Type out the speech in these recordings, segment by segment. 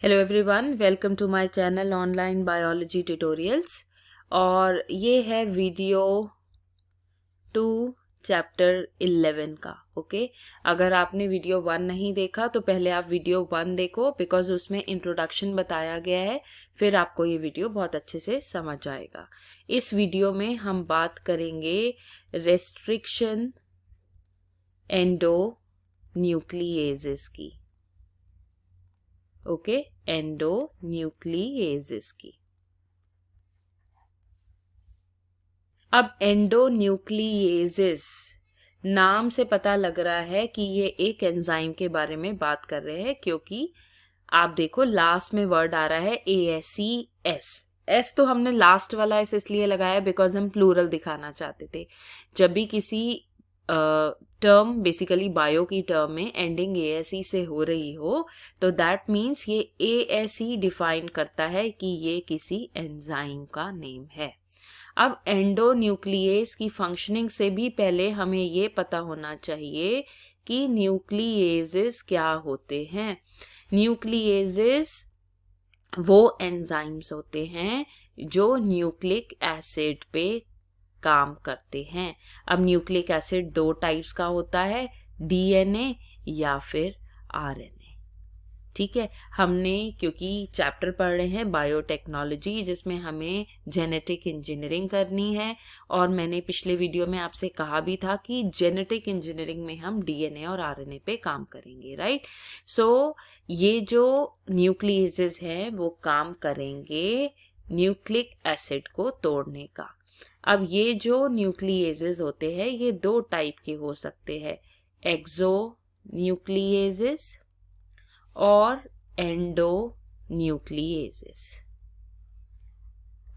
Hello everyone welcome to my channel online biology tutorials और ये है वीडियो टू चैप्टर इलेवन का okay okay? अगर आपने वीडियो वन नहीं देखा तो पहले आप वीडियो वन देखो बिकॉज़ उसमें इंट्रोडक्शन बताया गया है, फिर आपको ये वीडियो बहुत अच्छे से समझ आएगा। इस वीडियो में हम बात करेंगे रेस्ट्रिक्शन एंडो न्यूक्लिएजेस की। ओके एंडोन्यूक्लिएसिस की। अब एंडोन्यूक्लिएसिस नाम से पता लग रहा है कि ये एक एंजाइम के बारे में बात कर रहे हैं, क्योंकि आप देखो लास्ट में वर्ड आ रहा है A S C S S तो हमने लास्ट वाला एस इसलिए लगाया बिकॉज़ हम प्लूरल दिखाना चाहते थे। जब भी किसी टर्म बेसिकली बायो की टर्म में एंडिंग ए से हो रही हो तो दैट मीन्स ये ए डिफाइन करता है कि ये किसी एंजाइम का नेम है। अब एंडोन्यूक्लियस की फंक्शनिंग से भी पहले हमें ये पता होना चाहिए कि न्यूक्लियेजेस क्या होते हैं। न्यूक्लियेजेस वो एंजाइम्स होते हैं जो न्यूक्लिक एसिड पे काम करते हैं। अब न्यूक्लिक एसिड दो टाइप्स का होता है डीएनए या फिर आरएनए ठीक है हमने क्योंकि चैप्टर पढ़ रहे हैं बायोटेक्नोलॉजी जिसमें हमें जेनेटिक इंजीनियरिंग करनी है और मैंने पिछले वीडियो में आपसे कहा भी था कि जेनेटिक इंजीनियरिंग में हम डीएनए और आरएनए पे काम करेंगे राइट सो so, ये जो न्यूक्लियसेस हैं वो काम करेंगे न्यूक्लिक एसिड को तोड़ने का। अब ये जो न्यूक्लिएजेस होते हैं ये दो टाइप के हो सकते हैं। एक्सो न्यूक्लिएजेस और एंडो न्यूक्लिएजेस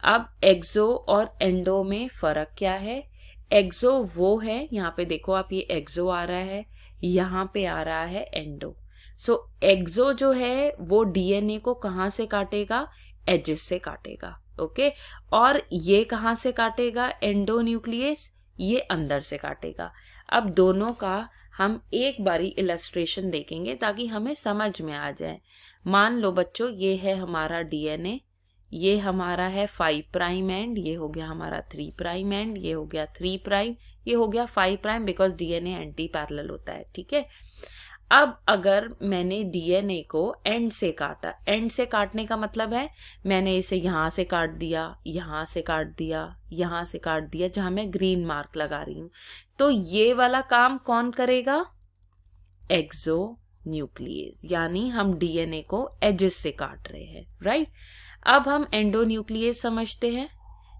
अब एक्सो और एंडो में फ़र्क क्या है? एक्सो वो है यहाँ पे देखो आप ये एक्सो आ रहा है यहाँ पे आ रहा है एंडो। सो so, एक्सो जो है वो डीएनए को कहाँ से काटेगा? एजिस से काटेगा। ओके? और ये कहाँ से काटेगा? एंडोन्यूक्लियस ये अंदर से काटेगा। अब दोनों का हम एक बारी इलस्ट्रेशन देखेंगे ताकि हमें समझ में आ जाए। मान लो बच्चों, ये है हमारा डीएनए ये हमारा है फाइव प्राइम एंड ये हो गया हमारा थ्री प्राइम एंड ये हो गया थ्री प्राइम ये हो गया five prime because DNA anti parallel होता है, ठीक है? अब अगर मैंने डीएनए को एंड से काटा एंड से काटने का मतलब है, मैंने इसे यहाँ से काट दिया, यहाँ से काट दिया, यहाँ से काट दिया, जहाँ मैं ग्रीन मार्क लगा रही हूँ। तो ये वाला काम कौन करेगा? एक्सो न्यूक्लियस यानी हम डीएनए को एजेस से काट रहे हैं राइट अब हम एंडो न्यूक्लियस समझते हैं।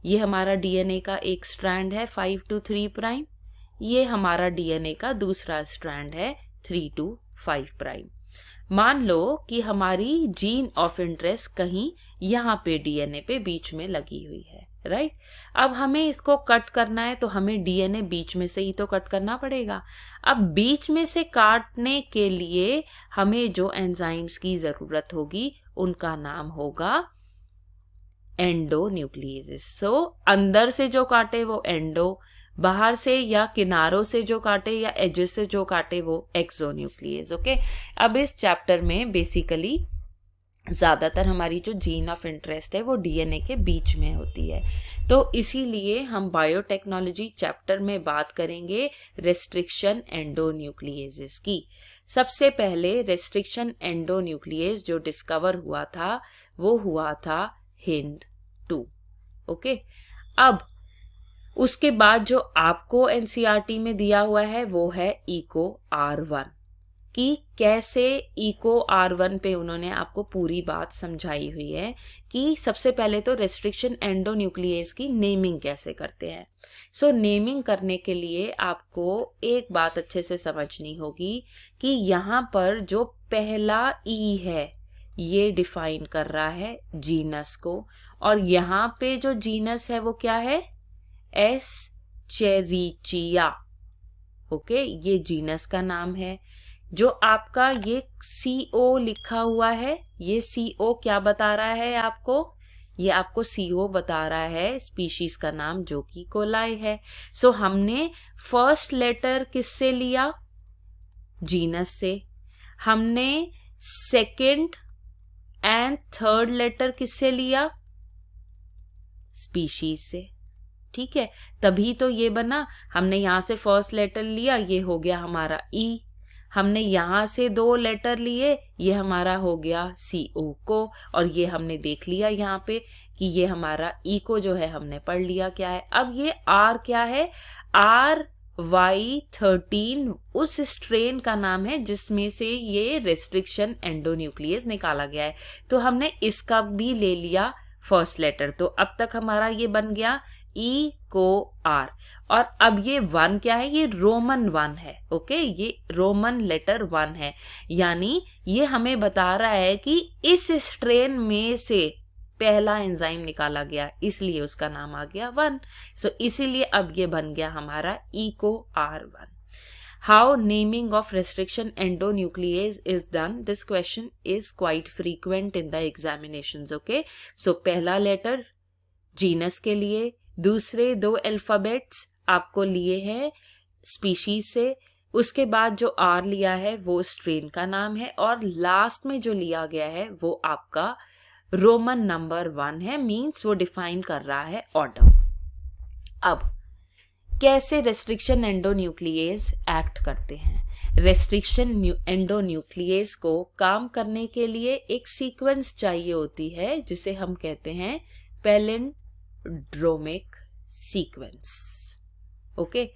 ये हमारा डीएनए का एक स्ट्रैंड है फाइव टू थ्री प्राइम ये हमारा डीएनए का दूसरा स्ट्रैंड है थ्री टू फाइव प्राइम। मान लो कि हमारी जीन ऑफ़ इंटरेस्ट कहीं यहाँ पे डीएनए पे बीच में लगी हुई है राइट अब हमें इसको कट करना है तो हमें डीएनए बीच में से ही तो कट करना पड़ेगा। अब बीच में से काटने के लिए हमें जो एंजाइम्स की ज़रूरत होगी, उनका नाम होगा एंडो न्यूक्लियस सो अंदर से जो काटे वो एंडो बाहर से या किनारों से जो काटे या एजेस से जो काटे वो एक्सोन्यूक्लियस ओके अब इस चैप्टर में बेसिकली ज़्यादातर हमारी जो जीन ऑफ़ इंटरेस्ट है, वो डीएनए के बीच में होती है। तो इसीलिए हम बायोटेक्नोलॉजी चैप्टर में बात करेंगे रेस्ट्रिक्शन एंडोन्यूक्लियस की। सबसे पहले रेस्ट्रिक्शन एंडोन्यूक्लियस जो डिस्कवर हुआ था, वो हुआ था हिंड टू ओके अब उसके बाद जो आपको एनसीईआरटी में दिया हुआ है वो है इको आर वन कि कैसे इको आर वन पे उन्होंने आपको पूरी बात समझाई हुई है कि सबसे पहले तो रेस्ट्रिक्शन एंडोन्यूक्लियस की नेमिंग कैसे करते हैं। सो so, नेमिंग करने के लिए आपको एक बात अच्छे से समझनी होगी कि यहाँ पर जो पहला ई e है ये डिफाइन कर रहा है जीनस को। और यहाँ पे जो जीनस है वो क्या है? Escherichia. ओके ये जीनस का नाम है। जो आपका ये सी ओ लिखा हुआ है ये सी ओ क्या बता रहा है आपको? ये आपको सी ओ बता रहा है स्पीशीज का नाम जो कि कोलाई है। सो so, हमने फ़र्स्ट लेटर किससे लिया? जीनस से। हमने सेकंड एंड थर्ड लेटर किससे लिया? स्पीशीज से। ठीक है? तभी तो ये बना। हमने यहाँ से फ़र्स्ट लेटर लिया, ये हो गया हमारा ई e. हमने यहाँ से दो लेटर लिए, ये हमारा हो गया सी ओ को। और ये हमने देख लिया यहाँ पे कि ये हमारा ई e को जो है हमने पढ़ लिया क्या है। अब ये आर क्या है? आर वाई थर्टीन उस स्ट्रेन का नाम है जिसमें से ये रेस्ट्रिक्शन एंडोन्यूक्लियस निकाला गया है। तो हमने इसका भी ले लिया फ़र्स्ट लेटर तो अब तक हमारा ये बन गया ई e को आर और अब ये वन क्या है? ये रोमन वन है ओके ये रोमन लेटर वन है. यानी ये हमें बता रहा है कि इस स्ट्रेन में से पहला एंजाइम निकाला गया इसलिए उसका नाम आ गया वन सो so, इसीलिए अब ये बन गया हमारा Eco R one how naming of restriction endonuclease is done this question is quite frequent in the examination okay so पहला लेटर जीनस के लिए दूसरे दो अल्फाबेट्स आपको लिए हैं स्पीशीज से। उसके बाद जो आर लिया है, वो स्ट्रेन का नाम है और लास्ट में जो लिया गया है, वो आपका रोमन नंबर वन है मींस वो डिफाइन कर रहा है ऑर्डर अब, कैसे रेस्ट्रिक्शन एंडोन्यूक्लियस एक्ट करते हैं? रेस्ट्रिक्शन एंडोन्यूक्लियस को काम करने के लिए एक सीक्वेंस चाहिए होती है, जिसे हम कहते हैं पेलिंड्रोमिक सीक्वेंस ओके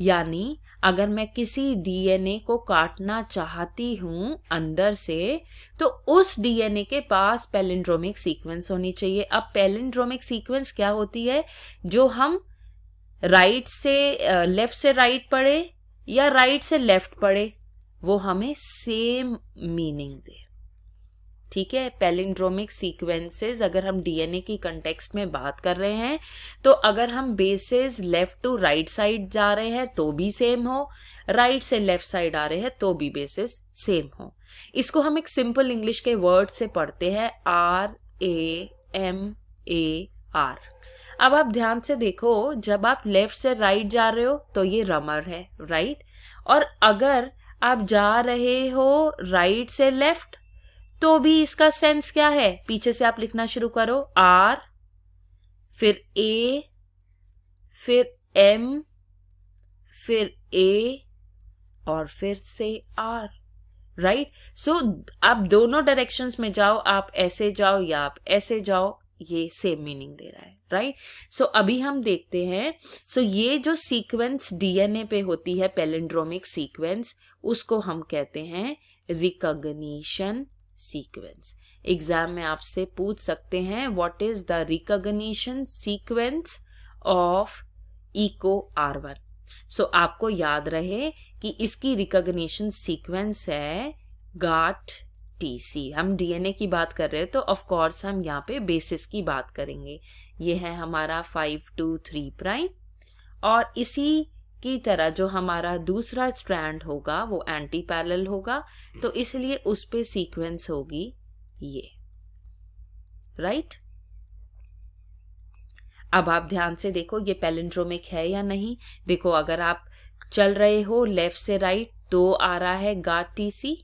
यानी, अगर मैं किसी डीएनए को काटना चाहती हूँ अंदर से तो उस डीएनए के पास पेलिंड्रोमिक सीक्वेंस होनी चाहिए। अब पेलिंड्रोमिक सीक्वेंस क्या होती है? जो हम राइट से लेफ़्ट से राइट पढ़े या राइट से लेफ़्ट पढ़े, वो हमें सेम मीनिंग दे। ठीक है पेलिंड्रोमिक सीक्वेंसेस अगर हम डीएनए की कंटेक्स्ट में बात कर रहे हैं तो अगर हम basis left to right side जा रहे हैं तो भी सेम हो राइट right से लेफ़्ट साइड आ रहे हैं तो भी बेसिस सेम हो। इसको हम एक सिंपल इंग्लिश के वर्ड से पढ़ते हैं R A M A R अब आप ध्यान से देखो, जब आप लेफ़्ट से राइट जा रहे हो तो ये रमर है राइट और अगर आप जा रहे हो राइट से लेफ़्ट तो भी इसका सेंस क्या है? पीछे से आप लिखना शुरू करो। आर फिर ए फिर एम फिर ए और फिर से आर राइट सो आप दोनों डायरेक्शंस में जाओ आप ऐसे जाओ या आप ऐसे जाओ ये सेम मीनिंग दे रहा है राइट right? सो so, अभी हम देखते हैं। सो so, ये जो सीक्वेंस डीएनए पे होती है पेलेंड्रोमिक सीक्वेंस उसको हम कहते हैं रिकॉग्निशन सीक्वेंस एग्ज़ाम में आपसे पूछ सकते हैं what is the recognition sequence of Eco R one so आपको याद रहे कि इसकी रिकॉग्निशन सीक्वेंस है गाट टीसी हम डीएनए की बात कर रहे हैं तो ऑफ़ कोर्स हम यहाँ पे बेसिस की बात करेंगे। ये है हमारा फाइव टू थ्री प्राइम और इसी की तरह जो हमारा दूसरा स्ट्रैंड होगा, वो एंटी पैरल होगा तो इसलिए उस पर सीक्वेंस होगी ये। राइट अब आप ध्यान से देखो, ये पेलेंड्रोमिक है या नहीं? देखो, अगर आप चल रहे हो लेफ़्ट से राइट तो आ रहा है गाट टीसी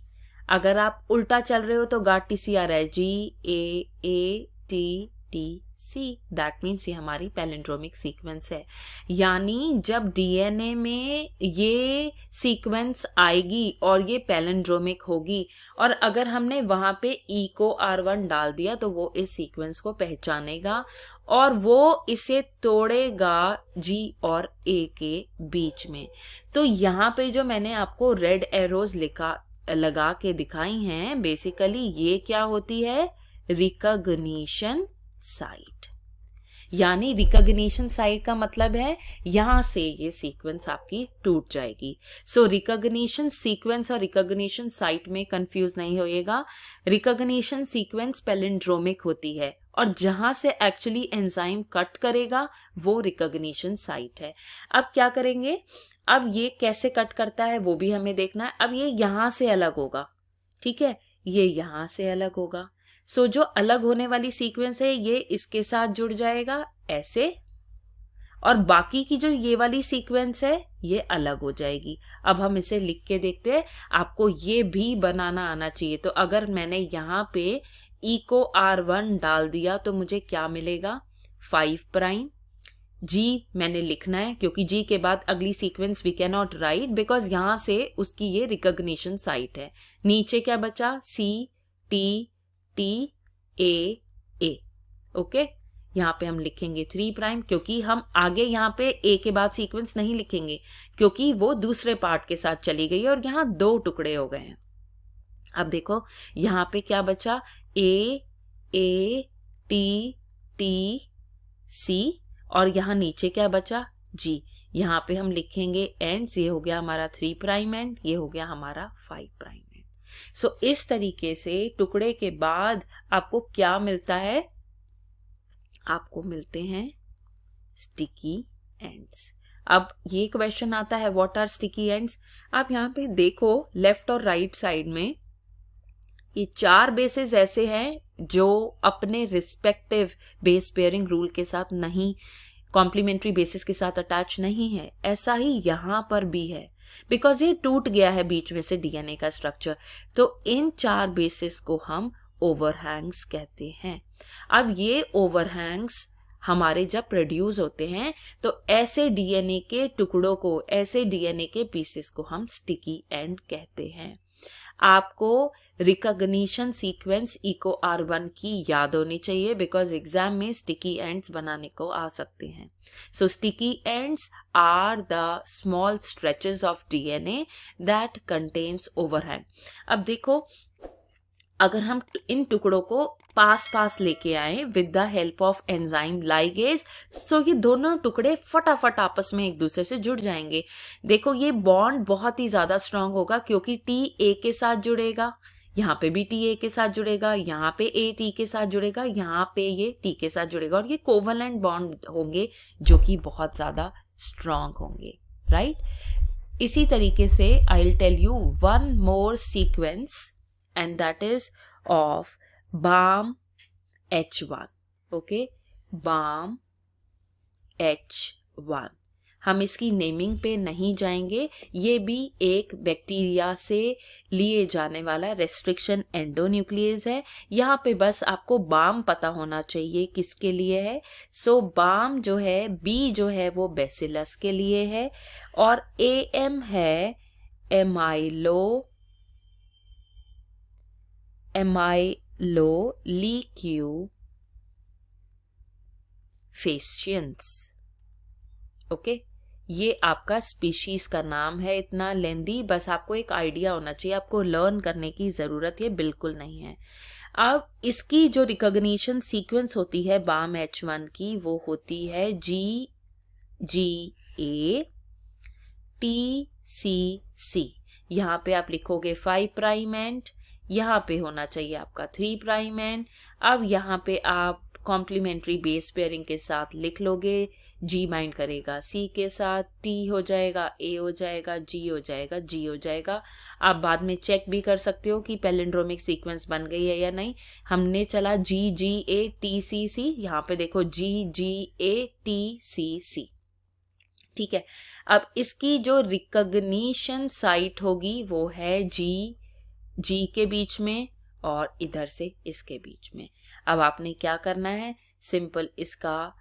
अगर आप उल्टा चल रहे हो तो गाट टीसी आ रहा है। G A A T T C that means ये हमारी पैलेंड्रोमिक सीक्वेंस है। यानी जब डीएनए में ये सीक्वेंस आएगी और ये पैलेंड्रोमिक होगी, और अगर हमने वहाँ पे ई को आर वन डाल दिया तो वो इस सीक्वेंस को पहचानेगा और वो इसे तोड़ेगा जी और ए के बीच में। तो यहाँ पे जो मैंने आपको रेड एरोज लिखा, लगा के दिखाई हैं बेसिकली ये क्या होती है? Recognition site. यानी रिकॉग्निशन साइट का मतलब है, यहाँ से ये सीक्वेंस आपकी टूट जाएगी। सो रिकॉग्निशन सीक्वेंस और रिकॉग्निशन साइट में कंफ्यूज नहीं होएगा रिकॉग्निशन सीक्वेंस पेलिंड्रोमिक होती है और जहाँ से एक्चुअली एंजाइम कट करेगा, वो रिकॉग्निशन साइट है। अब क्या करेंगे? अब ये कैसे कट करता है, वो भी हमें देखना है। अब ये यहाँ से अलग होगा। ठीक है? ये यहाँ से अलग होगा। सो so, जो अलग होने वाली सीक्वेंस है ये इसके साथ जुड़ जाएगा ऐसे। और बाकी की जो ये वाली सीक्वेंस है ये अलग हो जाएगी। अब हम इसे लिख के देखते हैं। आपको ये भी बनाना आना चाहिए। तो अगर मैंने यहाँ पे इको आर वन डाल दिया तो मुझे क्या मिलेगा? फाइव प्राइम जी मैंने लिखना है क्योंकि जी के बाद अगली sequence we can not write because यहाँ से उसकी ये रिकॉग्निशन साइट है। नीचे क्या बचा? C T T A A okay? यहाँ पे हम लिखेंगे थ्री प्राइम क्योंकि हम आगे यहाँ पे ए के बाद सीक्वेंस नहीं लिखेंगे, क्योंकि वो दूसरे पार्ट के साथ चली गई और यहाँ दो टुकड़े हो गए हैं। अब देखो, यहाँ पे क्या बचा? ए ए टी टी सी और यहाँ नीचे क्या बचा? जी यहाँ पे हम लिखेंगे एंड ये हो गया हमारा थ्री प्राइम एंड ये हो गया हमारा फाइव प्राइम सो इस तरीके से टुकड़े के बाद आपको क्या मिलता है? आपको मिलते हैं स्टिकी एंड्स अब ये क्वेश्चन आता है व्हाट आर स्टिकी एंड्स आप यहाँ पे देखो लेफ़्ट और राइट right साइड में, ये चार बेसिस ऐसे हैं जो अपने रिस्पेक्टिव बेस पेयरिंग रूल के साथ नहीं कॉम्प्लीमेंट्री बेसिस के साथ अटैच नहीं है. ऐसा ही यहाँ पर भी है. बिकॉज़ ये टूट गया है बीच में से डीएनए का स्ट्रक्चर तो इन चार बेसिस को हम ओवरहैंग्स कहते हैं. अब ये ओवरहैंग्स हमारे जब प्रोड्यूस होते हैं तो ऐसे डीएनए के टुकड़ों को, ऐसे डीएनए के पीसेस को हम स्टिकी एंड कहते हैं. आपको recognition sequence Eco R one की याद होनी चाहिए बिकॉज़ एग्ज़ाम में स्टिकी एंड्स बनाने को आ सकते हैं। So sticky ends are the small stretches of DNA that contains overhand अब देखो अगर हम इन टुकड़ों को पास पास लेके आए with the help of enzyme ligase so ये दोनों टुकड़े फटाफट आपस में एक दूसरे से जुड़ जाएँगे। देखो, ये बॉन्ड बहुत ही ज़्यादा स्ट्रांग होगा क्योंकि टी ए के साथ जुड़ेगा, यहाँ पे भी टी ए के साथ जुड़ेगा, यहाँ पे ए टी के साथ जुड़ेगा, यहाँ पे ये टी के साथ जुड़ेगा और ये कोवलेंट बॉन्ड होंगे जो कि बहुत ज़्यादा स्ट्रांग होंगे राइट इसी तरीके से I tell you one more sequence and that is of BAM H1 okay? BAM H1 हम इसकी नेमिंग पे नहीं जाएँगे। ये भी एक बैक्टीरिया से लिए जाने वाला रेस्ट्रिक्शन एंडोन्यूक्लियस है। यहाँ पे बस आपको बाम पता होना चाहिए किसके लिए है। सो so, बाम जो है बी जो है वो बेसिलस के लिए है। और ए एम है एमाइलो फेशियंस ओके ये आपका स्पीशीज का नाम है, इतना लेंदी बस आपको एक आइडिया होना चाहिए, आपको लर्न करने की ज़रूरत है बिल्कुल नहीं है। अब इसकी जो रिकॉग्निशन सीक्वेंस होती है, बाम एच वन की, वो होती है जी जी ए टी सी सी यहाँ पे आप लिखोगे फाइव प्राइम एंड यहाँ पे होना चाहिए आपका थ्री प्राइम एन अब यहाँ पे आप कॉम्प्लीमेंट्री बेस पेयरिंग के साथ लिख लोगे। जी माइंड करेगा सी के साथ टी हो जाएगा ए हो जाएगा जी हो जाएगा जी हो जाएगा। आप बाद में चेक भी कर सकते हो कि पेलेंड्रोमिक सीक्वेंस बन गई है या नहीं। हमने चला जी जी ए टी सी सी यहाँ पे देखो जी जी ए टी सी सी ठीक है? अब इसकी जो रिकग्निशन साइट होगी वो है जी जी के बीच में और इधर से इसके बीच में। अब आपने क्या करना है? सिंपल इसका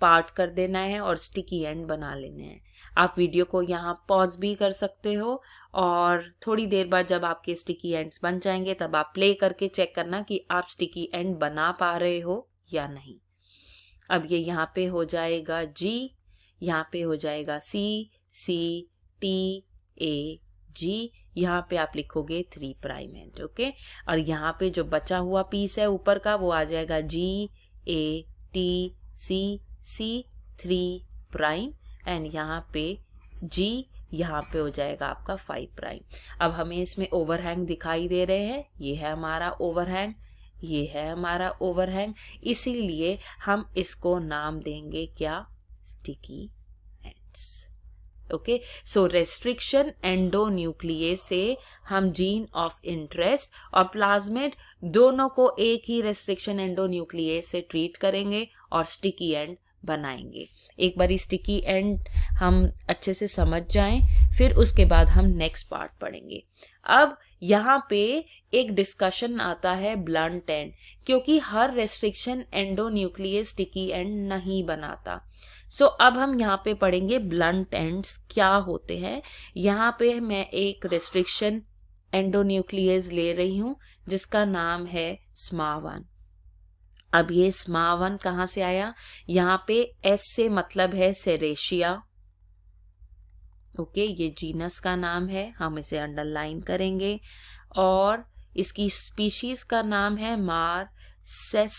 पार्ट कर देना है और स्टिकी एंड बना लेने हैं। आप वीडियो को यहाँ पॉज भी कर सकते हो और थोड़ी देर बाद जब आपके स्टिकी एंड्स बन जाएँगे तब आप प्ले करके चेक करना कि आप स्टिकी एंड बना पा रहे हो या नहीं। अब ये यहाँ पे हो जाएगा जी, यहाँ पे हो जाएगा सी सी, टी, ए, जी। यहाँ पे आप लिखोगे थ्री प्राइम एंड ओके और यहाँ पे जो बचा हुआ पीस है ऊपर का, वो आ जाएगा G A T C C three prime end यहाँ पे जी यहाँ पे हो जाएगा आपका फाइव प्राइम अब हमें इसमें ओवरहैंग दिखाई दे रहे हैं। ये है हमारा ओवरहैंग ये है हमारा ओवरहैंग इसीलिए हम इसको नाम देंगे क्या? Sticky okay so restriction endonuclease से हम जीन ऑफ़ इंटरेस्ट और प्लाज्मेट दोनों को एक ही रेस्ट्रिक्शन एंडोन्यूक्लिए से ट्रीट करेंगे और स्टिकी एंड बनाएँगे। एक बार स्टिकी एंड हम अच्छे से समझ जाएँ, फिर उसके बाद हम नेक्स्ट पार्ट पढ़ेंगे। अब यहाँ पे एक डिस्कशन आता है ब्लंट एंड क्योंकि हर रेस्ट्रिक्शन एंडोन्यूक्लियस स्टिकी एंड नहीं बनाता। सो so, अब हम यहाँ पे पढ़ेंगे ब्लंट एंड्स क्या होते हैं। यहाँ पे मैं एक रेस्ट्रिक्शन एंडोन्यूक्लियस ले रही हूँ जिसका नाम है स्मावन अब ये स्मावन कहाँ से आया? यहाँ पे एस से मतलब है सेरेशिया ओके ये जीनस का नाम है हम इसे अंडरलाइन करेंगे। और इसकी स्पीशीज का नाम है मार सेस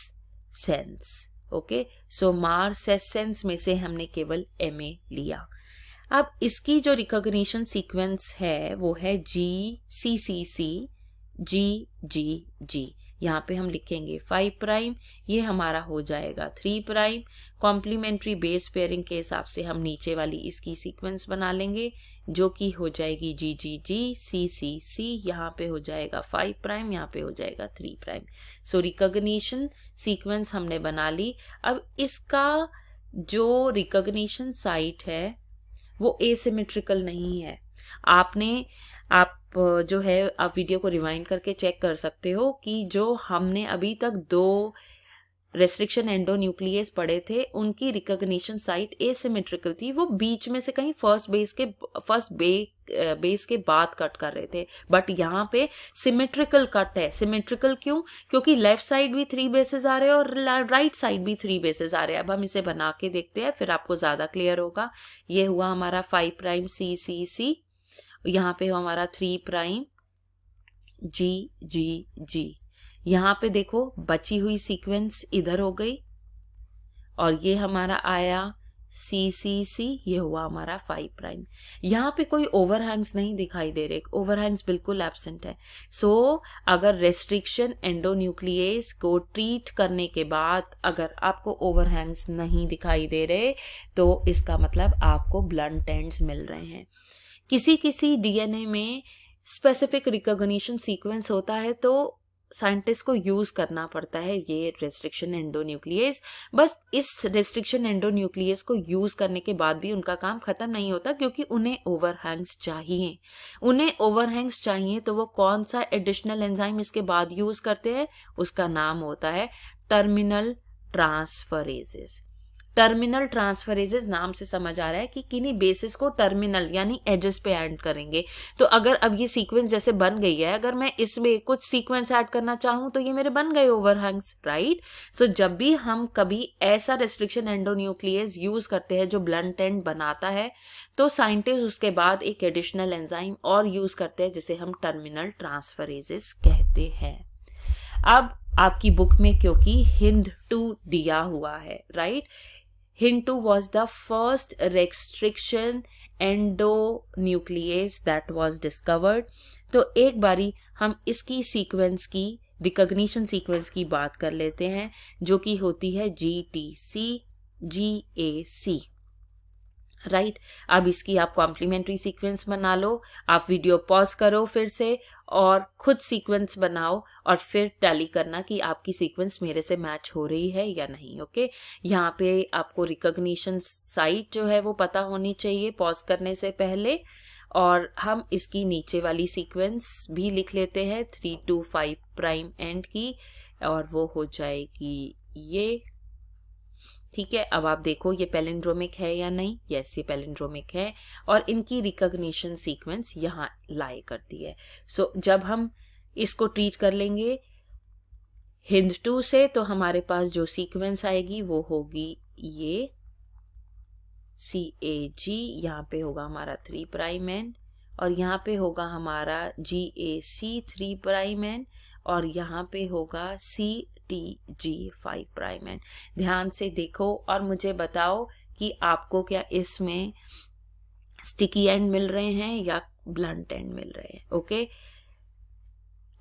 सेंस। ओके सो मार सेंस में से हमने केवल एम ए लिया। अब इसकी जो रिकॉग्निशन सीक्वेंस है, वो है जी सी सी सी जी जी जी यहाँ पे हम लिखेंगे फाइव प्राइम ये हमारा हो जाएगा three prime complementary base pairing के हिसाब से हम नीचे वाली इसकी सीक्वेंस बना लेंगे। जो कि हो जाएगी जी जी जी सी सी सी यहाँ पे हो जाएगा फाइव प्राइम यहाँ पे हो जाएगा three prime so recognition sequence हमने बना ली. अब इसका जो रिकॉग्निशन साइट है, वो एसिमेट्रिकल नहीं है. आपने, आप जो है, आप वीडियो को रिवाइंड करके चेक कर सकते हो कि जो हमने अभी तक दो रेस्ट्रिक्शन एंडोन्यूक्लियस पड़े थे, उनकी रिकॉग्निशन साइट एसिमेट्रिकल थी, वो बीच में से कहीं फ़र्स्ट बेस के फ़र्स्ट बे बेस के बाद कट कर रहे थे। बट यहाँ पे सिमेट्रिकल कट है। सिमेट्रिकल क्यों? क्योंकि लेफ़्ट साइड भी थ्री बेसेस आ रहे हैं और राइट साइड भी थ्री बेसेस आ रहे हैं। अब हम इसे बना के देखते हैं, फिर आपको ज़्यादा क्लियर होगा। ये हुआ हमारा फाइव प्राइम सी सी सी यहाँ पे हमारा थ्री प्राइम जी जी जी यहाँ पे देखो बची हुई सीक्वेंस इधर हो गई। और ये हमारा आया सी सी सी ये हुआ हमारा फाइव प्राइम यहाँ पे कोई ओवरहैंग्स नहीं दिखाई दे रहे ओवरहैंग्स बिल्कुल एबसेंट है। सो so, अगर रेस्ट्रिक्शन एंडोन्यूक्लियस को ट्रीट करने के बाद अगर आपको ओवरहैंग्स नहीं दिखाई दे रहे तो इसका मतलब आपको ब्लंट एंड्स मिल रहे हैं। किसी किसी डीएनए में स्पेसिफिक रिकॉग्निशन सीक्वेंस होता है तो साइंटिस्ट को यूज़ करना पड़ता है ये रेस्ट्रिक्शन एंडोन्यूक्लियस बस इस रेस्ट्रिक्शन एंडोन्यूक्लियस को यूज़ करने के बाद भी उनका काम खत्म नहीं होता क्योंकि उन्हें ओवरहैंग्स चाहिए। उन्हें ओवरहैंग्स चाहिए तो वो कौन सा एडिशनल एंजाइम इसके बाद यूज़ करते हैं? उसका नाम होता है टर्मिनल ट्रांसफरेजेस टर्मिनल ट्रांसफरेजेस नाम से समझ आ रहा है कि किन्हीं बेसिस को टर्मिनल यानी एजेस पे ऐड करेंगे। तो अगर अब ये सीक्वेंस जैसे बन गई है, अगर मैं इसमें कुछ सीक्वेंस ऐड करना चाहूँ तो ये मेरे बन गए ओवरहंग्स राइट सो जब भी हम कभी ऐसा रेस्ट्रिक्शन एंडोन्यूक्लियस यूज़ करते हैं जो ब्लंट एंड बनाता है तो साइंटिस्ट उसके बाद एक एडिशनल एंजाइम और यूज़ करते हैं, जिसे हम टर्मिनल ट्रांसफरेजेस कहते हैं। अब आपकी बुक में क्योंकि हिंद टू दिया हुआ है right Hindu was the first restriction endonuclease that was discovered. तो एक बारी हम इसकी सीक्वेंस की रिकॉग्निशन सीक्वेंस की बात कर लेते हैं जो कि होती है G T C G A C right? अब इसकी आप कॉम्प्लीमेंट्री सीक्वेंस बना लो, आप वीडियो पॉज करो फिर से और खुद सीक्वेंस बनाओ और फिर टैली करना कि आपकी सीक्वेंस मेरे से मैच हो रही है या नहीं ओके यहाँ पे आपको रिकॉग्निशन साइट जो है वो पता होनी चाहिए पॉज करने से पहले और हम इसकी नीचे वाली सीक्वेंस भी लिख लेते हैं three to five prime end की और वो हो जाएगी ये ठीक है अब आप देखो ये पेलेंड्रोमिक है या नहीं। यस ये पेलेंड्रोमिक है और इनकी रिकॉग्निशन सीक्वेंस यहाँ लाई करती है। सो so, जब हम इसको ट्रीट कर लेंगे हिंद टू से तो हमारे पास जो सीक्वेंस आएगी वो होगी ये सी ए जी यहाँ पे होगा हमारा थ्री प्राइम एन और यहाँ पे होगा हमारा G A C three prime end और यहाँ पे होगा C T G five prime end ध्यान से देखो और मुझे बताओ कि आपको क्या इसमें स्टिकी एंड मिल रहे हैं या ब्लंट एंड मिल रहे हैं ओके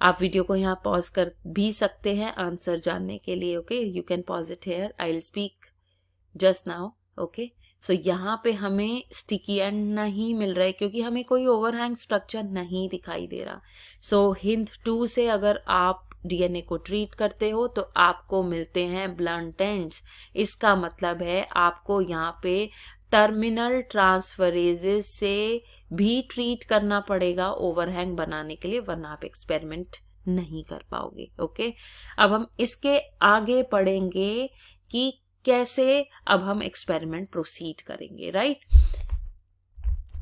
आप वीडियो को यहाँ पॉज कर भी सकते हैं आंसर जानने के लिए okay you can pause it here I will speak just now okay so so, यहाँ पे हमें स्टिकी एंड नहीं मिल रहा है क्योंकि हमें कोई ओवरहैंग स्ट्रक्चर नहीं दिखाई दे रहा। सो हिंद टू से अगर आप डीएनए को ट्रीट करते हो तो आपको मिलते हैं ब्लंट एंड्स इसका मतलब है आपको यहाँ पे टर्मिनल ट्रांसफरेजेस से भी ट्रीट करना पड़ेगा ओवरहैंग बनाने के लिए वरना आप एक्सपेरिमेंट नहीं कर पाओगे ओके अब हम इसके आगे पढ़ेंगे कि कैसे अब हम एक्सपेरिमेंट प्रोसीड करेंगे राइट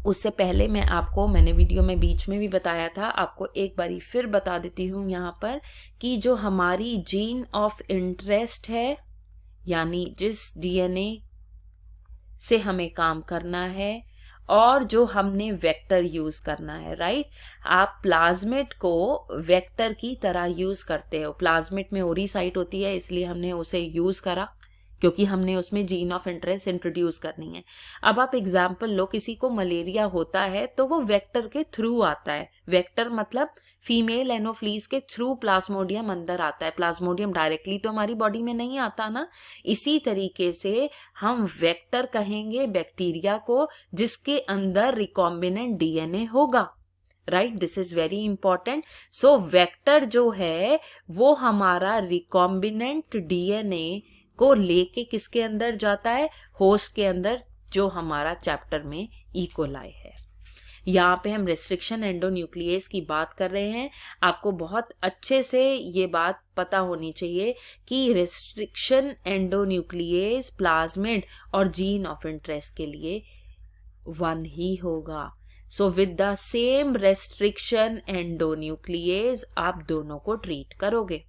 उससे पहले मैं आपको, मैंने वीडियो में बीच में भी बताया था, आपको एक बारी फिर बता देती हूँ यहाँ पर कि जो हमारी जीन ऑफ़ इंटरेस्ट है, यानी जिस डीएनए से हमें काम करना है और जो हमने वेक्टर यूज़ करना है राइट आप प्लाज्मेट को वेक्टर की तरह यूज़ करते हो। प्लाज्मेट में ओरी साइट होती है, इसलिए हमने उसे यूज़ करा। क्योंकि हमने उसमें जीन ऑफ़ इंटरेस्ट इंट्रोड्यूस करनी है। अब आप एग्ज़ाम्पल लो, किसी को मलेरिया होता है तो वो वेक्टर के थ्रू आता है। वेक्टर मतलब फीमेल एनोफ्लीज के थ्रू प्लाज्मोडियम अंदर आता है। प्लाज्मोडियम डायरेक्टली तो हमारी बॉडी में नहीं आता ना। इसी तरीके से हम वेक्टर कहेंगे बैक्टीरिया को, जिसके अंदर रिकॉम्बिनेंट डीएनए होगा। Right this is very important so vector जो है, वो हमारा रिकॉम्बिनेंट डीएनए को लेके किसके अंदर जाता है? होस्ट के अंदर, जो हमारा चैप्टर में इकोलाई है। यहाँ पे हम रेस्ट्रिक्शन एंडोन्यूक्लियस की बात कर रहे हैं। आपको बहुत अच्छे से ये बात पता होनी चाहिए कि रेस्ट्रिक्शन एंडोन्यूक्लियस प्लाज्मिड और जीन ऑफ़ इंटरेस्ट के लिए वन ही होगा। So with the same restriction endonuclease आप दोनों को ट्रीट करोगे।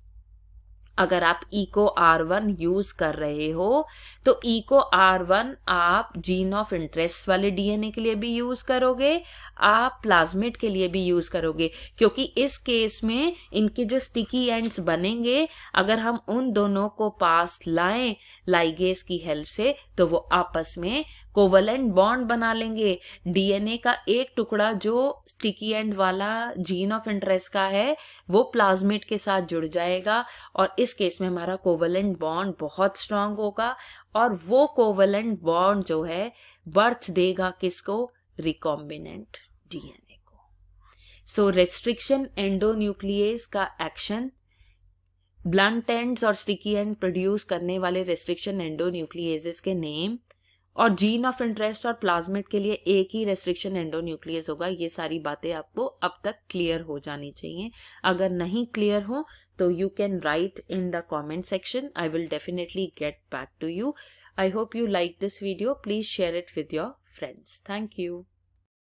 अगर आप इको आर वन यूज़ कर रहे हो तो इको आर वन आप जीन ऑफ़ इंटरेस्ट वाले डीएनए के लिए भी यूज़ करोगे, आप प्लाज्मिड के लिए भी यूज़ करोगे, क्योंकि इस केस में इनके जो स्टिकी एंड्स बनेंगे, अगर हम उन दोनों को पास लाएँ लाइगेस की हेल्प से तो वो आपस में कोवलेंट बॉन्ड बना लेंगे। डीएनए का एक टुकड़ा जो स्टिकी एंड वाला जीन ऑफ़ इंटरेस्ट का है, वो प्लाज्मिड के साथ जुड़ जाएगा और इस केस में हमारा कोवलेंट बॉन्ड बहुत स्ट्रांग होगा और वो कोवलेंट बॉन्ड जो है, बर्थ देगा किसको? रिकॉम्बिनेंट डीएनए को। सो रेस्ट्रिक्शन एंडोन्यूक्लियस का एक्शन ब्लंट एंड्स और स्टिकी एंड प्रोड्यूस करने वाले रेस्ट्रिक्शन एंडोन्यूक्लियस के नेम और जीन ऑफ़ इंटरेस्ट और प्लाज्मेट के लिए एक ही रेस्ट्रिक्शन एंडोन्यूक्लियस होगा। ये सारी बातें आपको अब तक क्लियर हो जानी चाहिए। अगर नहीं क्लियर हो तो you can write in the comment section I will definitely get back to you I hope you like this video please share it with your friends thank you.